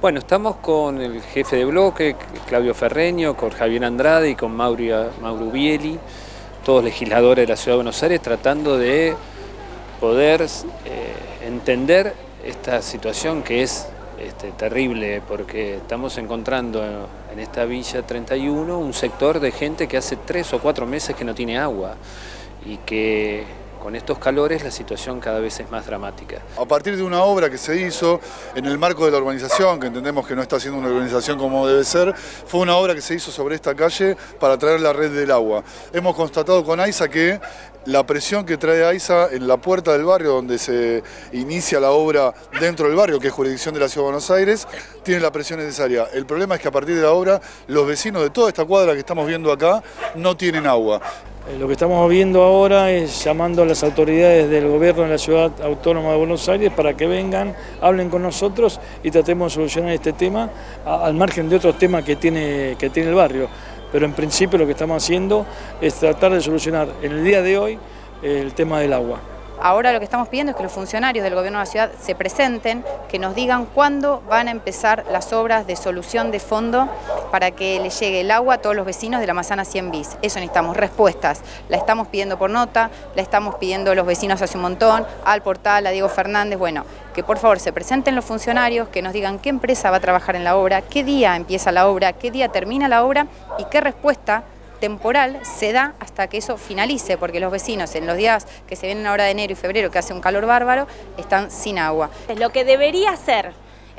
Bueno, estamos con el jefe de bloque, Claudio Ferreño, con Javier Andrade y con Mauro, Mauro Bieli, todos legisladores de la Ciudad de Buenos Aires, tratando de poder eh, entender esta situación que es este, terrible, porque estamos encontrando en esta Villa 31 un sector de gente que hace tres o cuatro meses que no tiene agua y que con estos calores la situación cada vez es más dramática. A partir de una obra que se hizo en el marco de la urbanización, que entendemos que no está siendo una urbanización como debe ser, fue una obra que se hizo sobre esta calle para traer la red del agua. Hemos constatado con AISA que la presión que trae AISA en la puerta del barrio donde se inicia la obra dentro del barrio, que es jurisdicción de la Ciudad de Buenos Aires, tiene la presión necesaria. El problema es que a partir de la obra los vecinos de toda esta cuadra que estamos viendo acá no tienen agua. Eh, lo que estamos viendo ahora es llamando a las autoridades del gobierno de la Ciudad Autónoma de Buenos Aires para que vengan, hablen con nosotros y tratemos de solucionar este tema al margen de otros temas que tiene, que tiene el barrio. Pero en principio lo que estamos haciendo es tratar de solucionar en el día de hoy el tema del agua. Ahora lo que estamos pidiendo es que los funcionarios del gobierno de la ciudad se presenten, que nos digan cuándo van a empezar las obras de solución de fondo para que le llegue el agua a todos los vecinos de la Mazana 100 bis. Eso necesitamos, respuestas. La estamos pidiendo por nota, la estamos pidiendo los vecinos hace un montón, al portal, a Diego Fernández, bueno, que por favor se presenten los funcionarios, que nos digan qué empresa va a trabajar en la obra, qué día empieza la obra, qué día termina la obra y qué respuesta temporal se da hasta que eso finalice, porque los vecinos en los días que se vienen ahora de enero y febrero, que hace un calor bárbaro, están sin agua. Lo que debería ser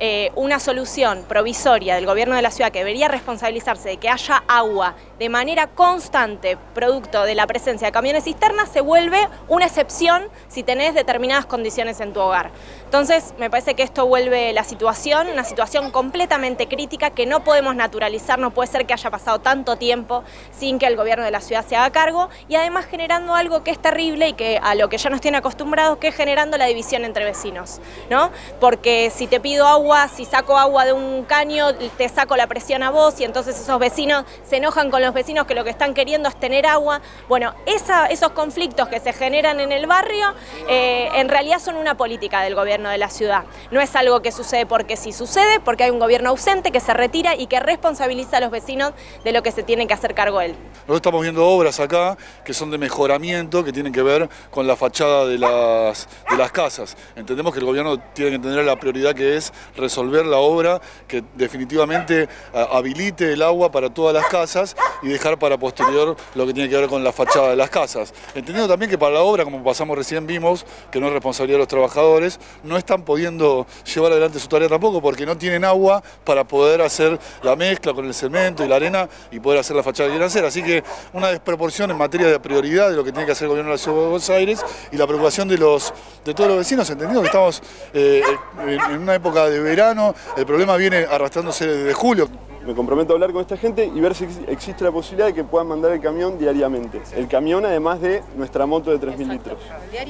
eh, una solución provisoria del gobierno de la ciudad que debería responsabilizarse de que haya agua de manera constante, producto de la presencia de camiones cisternas, se vuelve una excepción si tenés determinadas condiciones en tu hogar. Entonces, me parece que esto vuelve la situación, una situación completamente crítica que no podemos naturalizar, no puede ser que haya pasado tanto tiempo sin que el gobierno de la ciudad se haga cargo y además generando algo que es terrible y que a lo que ya nos tiene acostumbrados, que es generando la división entre vecinos, ¿no? Porque si te pido agua, si saco agua de un caño, te saco la presión a vos y entonces esos vecinos se enojan con los vecinos que lo que están queriendo es tener agua. Bueno, esos conflictos que se generan en el barrio eh, en realidad son una política del gobierno de la ciudad. No es algo que sucede porque sí sucede, porque hay un gobierno ausente que se retira y que responsabiliza a los vecinos de lo que se tiene que hacer cargo él. Nosotros estamos viendo obras acá que son de mejoramiento, que tienen que ver con la fachada de las, de las casas. Entendemos que el gobierno tiene que tener la prioridad que es resolver la obra que definitivamente habilite el agua para todas las casas y dejar para posterior lo que tiene que ver con la fachada de las casas. Entendiendo también que para la obra, como pasamos recién vimos, que no es responsabilidad de los trabajadores, no están pudiendo llevar adelante su tarea tampoco porque no tienen agua para poder hacer la mezcla con el cemento y la arena y poder hacer la fachada que quieren hacer. Así que una desproporción en materia de prioridad de lo que tiene que hacer el gobierno de la Ciudad de Buenos Aires y la preocupación de, los, de todos los vecinos, entendiendo que estamos eh, en una época de verano, el problema viene arrastrándose desde julio me comprometo a hablar con esta gente y ver si existe la posibilidad de que puedan mandar el camión diariamente. El camión además de nuestra moto de 3.000 litros.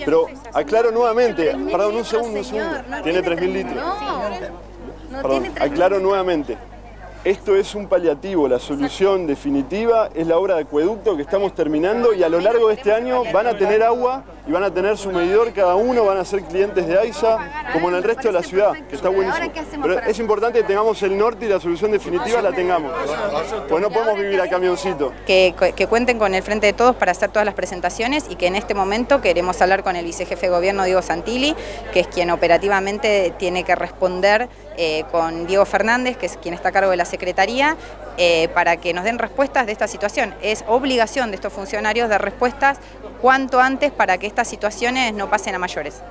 Pero aclaro nuevamente, perdón, un segundo, un segundo. Tiene 3.000 litros. Perdón, aclaro nuevamente. Esto es un paliativo, la solución definitiva es la obra de acueducto que estamos terminando y a lo largo de este año van a tener agua y van a tener su medidor cada uno, van a ser clientes de AISA, como en el resto de la ciudad, que está buenísimo. Pero es importante que tengamos el norte y la solución definitiva la tengamos, pues no podemos vivir a camioncito. Que, que cuenten con el Frente de Todos para hacer todas las presentaciones y que en este momento queremos hablar con el vicejefe de gobierno Diego Santilli, que es quien operativamente tiene que responder eh, con Diego Fernández, que es quien está a cargo de la Secretaría, eh, para que nos den respuestas de esta situación. Es obligación de estos funcionarios dar respuestas cuanto antes para que estas situaciones no pasen a mayores.